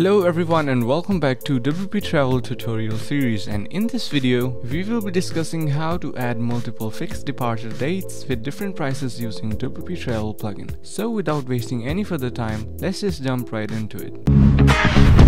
Hello everyone and welcome back to WP Travel tutorial series and in this video we will be discussing how to add multiple fixed departure dates with different prices using WP Travel plugin. So without wasting any further time, let's just jump right into it.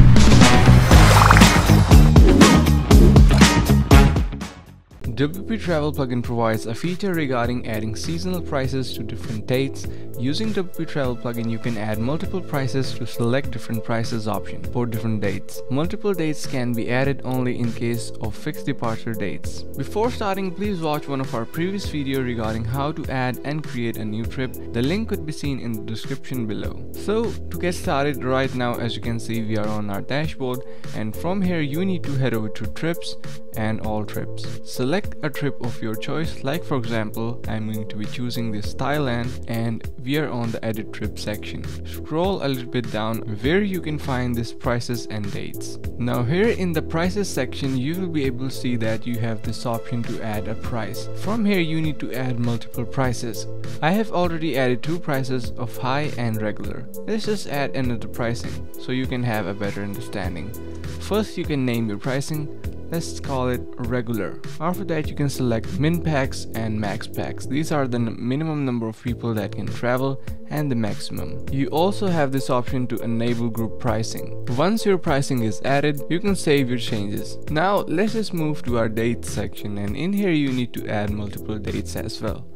WP Travel plugin provides a feature regarding adding seasonal prices to different dates. Using WP Travel plugin, you can add multiple prices to select different prices option for different dates. Multiple dates can be added only in case of fixed departure dates. Before starting, please watch one of our previous video regarding how to add and create a new trip. The link could be seen in the description below. So to get started right now, as you can see, we are on our dashboard and from here you need to head over to trips and all trips. Select select a trip of your choice like for example I'm going to be choosing this Thailand and we are on the edit trip section. Scroll a little bit down where you can find this prices and dates. Now here in the prices section you will be able to see that you have this option to add a price. From here you need to add multiple prices. I have already added two prices of high and regular. Let's just add another pricing so you can have a better understanding. First you can name your pricing let's call it regular. After that you can select min pax and max pax. These are the minimum number of people that can travel and the maximum. You also have this option to enable group pricing. Once your pricing is added you can save your changes. Now let's just move to our dates section and in here you need to add multiple dates as well.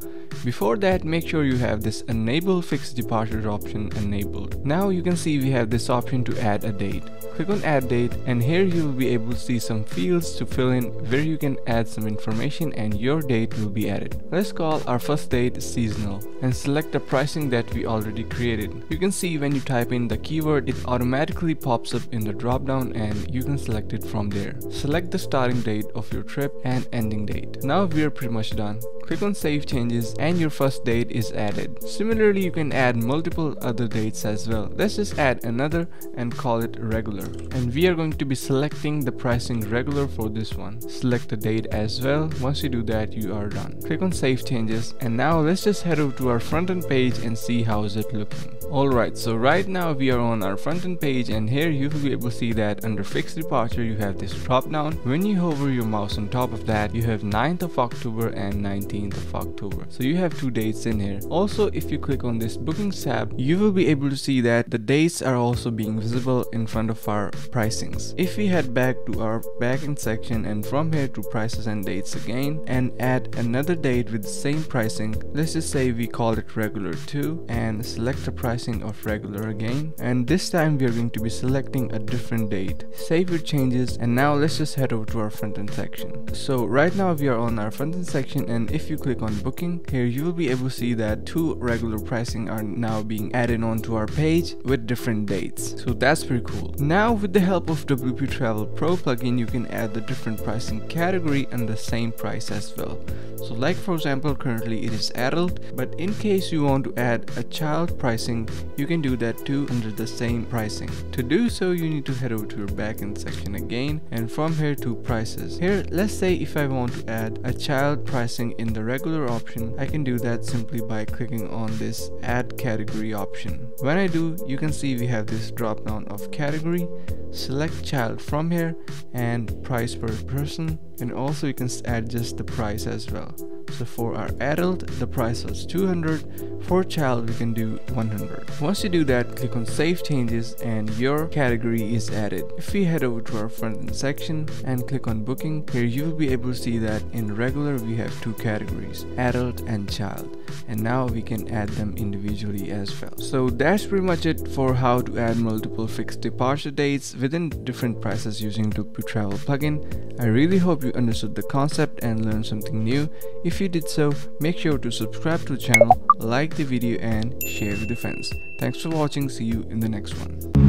Before that, make sure you have this enable fixed departure option enabled. Now you can see we have this option to add a date. Click on add date and here you will be able to see some fields to fill in where you can add some information and your date will be added. Let's call our first date seasonal and select the pricing that we already created. You can see when you type in the keyword it automatically pops up in the drop down and you can select it from there. Select the starting date of your trip and ending date. Now we are pretty much done. Click on save changes and your first date is added. Similarly, you can add multiple other dates as well. Let's just add another and call it regular. And we are going to be selecting the pricing regular for this one. Select the date as well. Once you do that, you are done. Click on save changes and now let's just head over to our front end page and see how is it looking. Alright, so right now we are on our front end page and here you will be able to see that under fixed departure you have this drop down. When you hover your mouse on top of that, you have 9th of October and 19th of October. So you have two dates in here. Also, if you click on this booking tab, you will be able to see that the dates are also being visible in front of our pricings. If we head back to our backend section and from here to prices and dates again and add another date with the same pricing, let's just say we call it regular 2 and select the pricing of regular again. And this time we are going to be selecting a different date. Save your changes and now let's just head over to our front end section. So right now we are on our front end section and if you click on booking here you will be able to see that two regular pricing are now being added onto our page with different dates. So that's pretty cool. Now with the help of WP Travel Pro plugin you can add the different pricing category and the same price as well. So like for example currently it is adult but in case you want to add a child pricing you can do that too under the same pricing. To do so you need to head over to your backend section again and from here to prices. Here let's say if I want to add a child pricing in the regular option I can do that simply by clicking on this add category option. When I do you can see we have this drop down of category select child from here and price per person. And also you can adjust the price as well so for our adult the price was 200 for child we can do 100 once you do that click on save changes and your category is added. If we head over to our front end section and click on booking here you will be able to see that in regular we have two categories adult and child. And now we can add them individually as well. So that's pretty much it for how to add multiple fixed departure dates within different prices using WP Travel plugin. I really hope you understood the concept and learned something new. If if you did so, make sure to subscribe to the channel, like the video and share with your friends. Thanks for watching, see you in the next one.